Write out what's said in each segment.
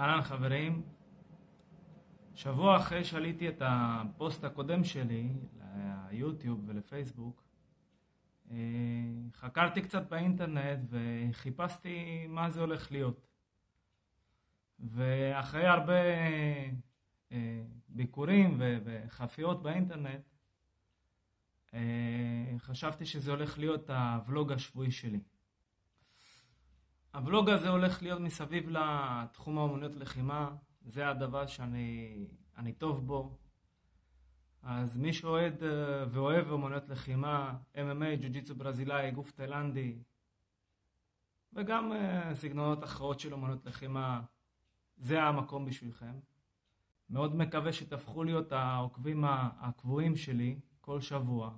אהלן חברים, שבוע אחרי שעליתי את הפוסט הקודם שלי ליוטיוב ולפייסבוק, אה, חקרתי קצת באינטרנט וחיפשתי מה זה הולך להיות. ואחרי הרבה אה, ביקורים וחפיות באינטרנט, אה, חשבתי שזה הולך להיות הוולוג השבועי שלי. הוולוג הזה הולך להיות מסביב לתחום האומנויות לחימה, זה הדבר שאני טוב בו. אז מי שאוהד אה, ואוהב אומנויות לחימה, MMA, ג'ו-ג'יצו ברזילאי, גוף תאילנדי, וגם אה, סגנונות אחרות של אומנויות לחימה, זה המקום בשבילכם. מאוד מקווה שתהפכו להיות העוקבים הקבועים שלי כל שבוע.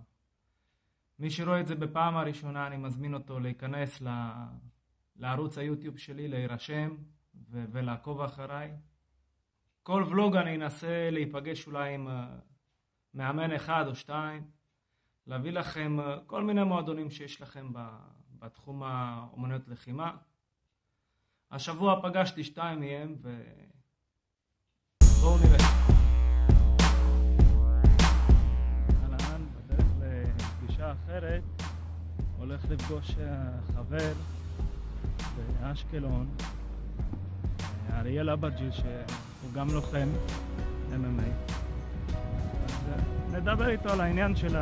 מי שרואה את זה בפעם הראשונה, אני מזמין אותו להיכנס ל... לערוץ היוטיוב שלי, להירשם ו- ולעקוב אחריי. כל ולוג אני אנסה להיפגש אולי עם uh, מאמן אחד או שתיים, להביא לכם uh, כל מיני מועדונים שיש לכם בתחום האומנויות לחימה. השבוע פגשתי שתיים מהם ובואו נראה. אחרת הולך לפגוש uh, חבר באשקלון, אריאל אברג'י, שהוא גם לוחם MMA. אז אה, נדבר איתו על העניין של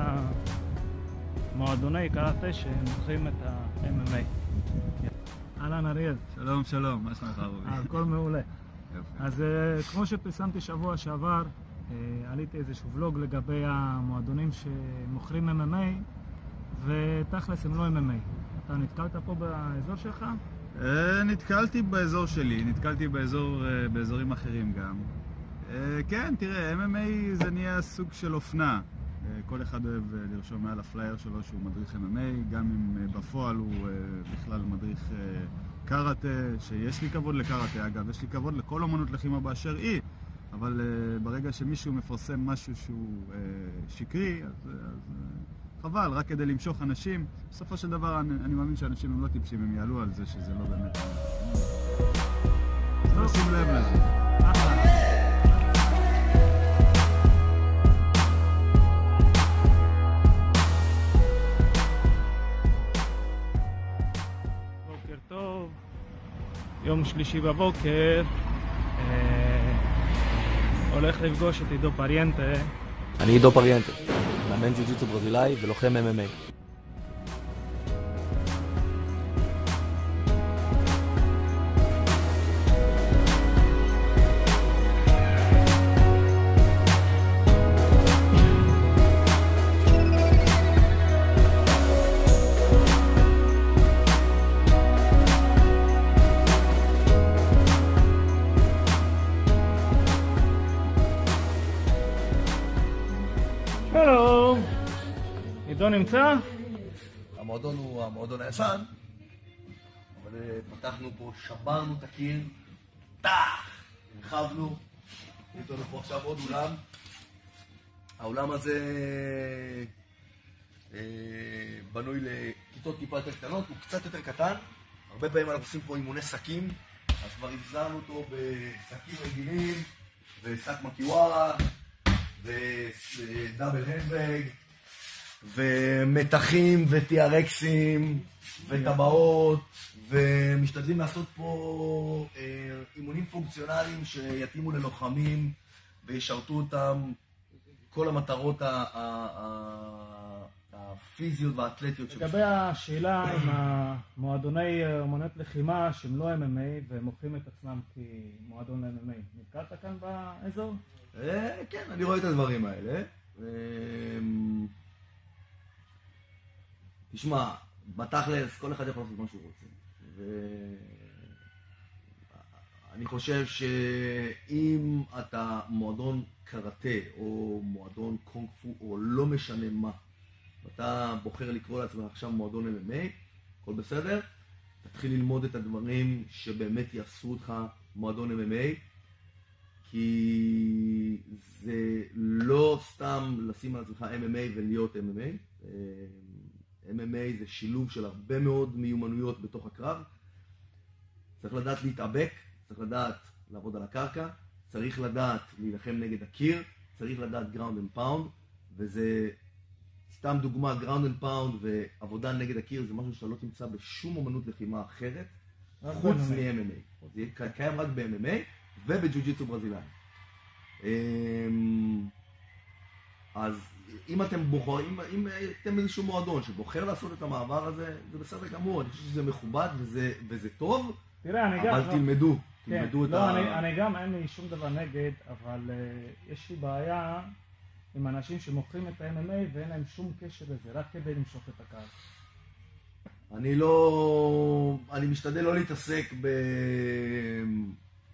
המועדוני קראטה שמוכרים את ה-MMA. אהלן אריאל. שלום, שלום, מה שלומך רובי? הכל מעולה. יופי. אז אה, כמו שפרסמתי שבוע שעבר, אה, עליתי איזשהו ולוג לגבי המועדונים שמוכרים MMA, ותכלס הם לא MMA. אתה נתקלת פה באזור שלך? אה, נתקלתי באזור שלי, נתקלתי באזור, אה, באזורים אחרים גם. אה, כן, תראה, MMA זה נהיה סוג של אופנה. כל אחד אוהב לרשום מעל הפלייר שלו שהוא מדריך MMA, גם אם בפועל הוא בכלל מדריך קראטה, שיש לי כבוד לקראטה אגב, יש לי כבוד לכל אמנות לחימה באשר היא, אבל ברגע שמישהו מפרסם משהו שהוא שקרי, אז, אז חבל, רק כדי למשוך אנשים. בסופו של דבר אני, אני מאמין שאנשים הם לא טיפשים, הם יעלו על זה שזה לא באמת... אז שים לב לזה. בוקר טוב, יום שלישי בבוקר, אה, הולך לפגוש את עידו פריאנטה, אני עידו פריאנטה, מאמן ג'ו-ג'יצו ברזילאי ולוחם MMA. שלום, עידו נמצא? המועדון הוא המועדון הישן, אבל אה, פתחנו פה, שברנו את הקיר, טאח! הרחבנו, יש לנו עכשיו עוד אולם. האולם הזה אה, בנוי לכיתות טיפה יותר קטנות, הוא קצת יותר קטן. הרבה פעמים אנחנו עושים פה אימוני שקים, אז כבר החזרנו אותו בשקים רגילים, ושק מקיווארה, ודאבל הנדבג, ומתחים וטיארקסים וטבעות, ומשתדלים לעשות פה אה, אימונים פונקציונליים שיתאימו ללוחמים וישרתו אותם. כל המטרות ה- הפיזיות והאתלטיות שלהם. לגבי השאלה עם המועדוני אומנות לחימה שהם לא MMA והם מוכרים את עצמם כמועדון ל-MMA, נתקלת כאן באזור? אה, כן, אני רואה את הדברים האלה. אה, תשמע, בתכלס, כל אחד יכול לעשות מה שהוא רוצה. ואני חושב שאם אתה מועדון קראטה, או מועדון קונג פו, או לא משנה מה, ואתה בוחר לקרוא לעצמך עכשיו מועדון MMA, הכל בסדר, תתחיל ללמוד את הדברים שבאמת יעשו אותך מועדון MMA, כי זה לא סתם לשים על עצמך MMA ולהיות MMA. אה, MMA זה שילוב של הרבה מאוד מיומנויות בתוך הקרב. צריך לדעת להתאבק, צריך לדעת לעבוד על הקרקע, צריך לדעת להילחם נגד הקיר, צריך לדעת ground and pound, וזה סתם דוגמה, ground and pound ועבודה נגד הקיר זה משהו שאתה לא תמצא בשום אומנות לחימה אחרת, רק חוץ. מ-MMA. זה קיים רק ב-MMA ובג'ו-ג'יצו ברזילאי. אמ, אז אם אתם בוחרים, אם אתם איזשהו מועדון שבוחר לעשות את המעבר הזה, זה בסדר גמור, אני חושב שזה מכובד וזה, וזה טוב, תראה, אני גם... אבל תלמדו, כן, תלמדו את לא, ה... אני, אני גם, אין לי שום דבר נגד, אבל uh, יש לי בעיה עם אנשים שמוכרים את ה-MMA ואין להם שום קשר לזה, רק כדי למשוך את הקהל. אני לא... אני משתדל לא להתעסק ב...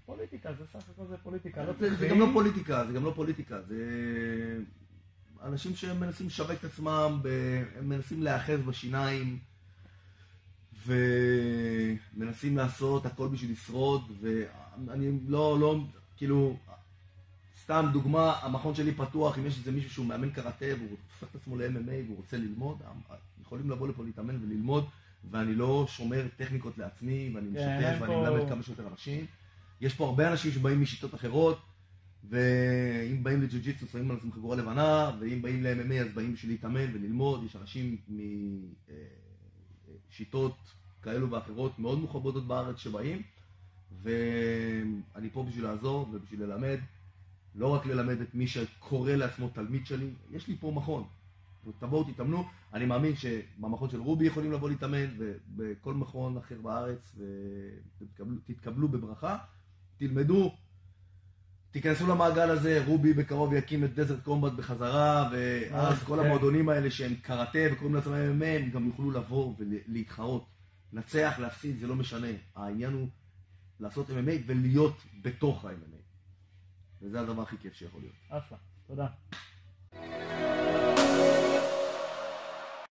פוליטיקה, זה סך הכל זה פוליטיקה, לא זה, זה גם לא פוליטיקה, זה גם לא פוליטיקה, זה אנשים שמנסים לשווק את עצמם, ב... הם מנסים להיאחז בשיניים ומנסים לעשות הכל בשביל לשרוד ואני לא, לא, כאילו, סתם דוגמה, המכון שלי פתוח, אם יש איזה מישהו שהוא מאמן קראטה והוא הופך את עצמו ל-MMA והוא רוצה ללמוד, יכולים לבוא לפה להתאמן וללמוד ואני לא שומר טכניקות לעצמי ואני כן, משתף ואני מלמד כמה שיותר אנשים. יש פה הרבה אנשים שבאים משיטות אחרות, ואם באים לג'ו-ג'יצו שמים על עצמם חגורה לבנה, ואם באים ל-MMA אז באים בשביל להתאמן וללמוד, יש אנשים משיטות כאלו ואחרות מאוד מכובדות בארץ שבאים, ואני פה בשביל לעזור ובשביל ללמד, לא רק ללמד את מי שקורא לעצמו תלמיד שלי, יש לי פה מכון. תבואו תתאמנו, אני מאמין שבמכון של רובי יכולים לבוא להתאמן ובכל מכון אחר בארץ ותתקבלו בברכה, תלמדו, תיכנסו למעגל הזה, רובי בקרוב יקים את דזרט קומבט בחזרה ואז כל כן. המועדונים האלה שהם קראטה וקוראים לעצמם הם גם יוכלו לבוא ולהתחרות, לנצח, להפסיד, זה לא משנה, העניין הוא לעשות MMA ולהיות בתוך ה-MMA וזה הדבר הכי כיף שיכול להיות. אחלה, תודה.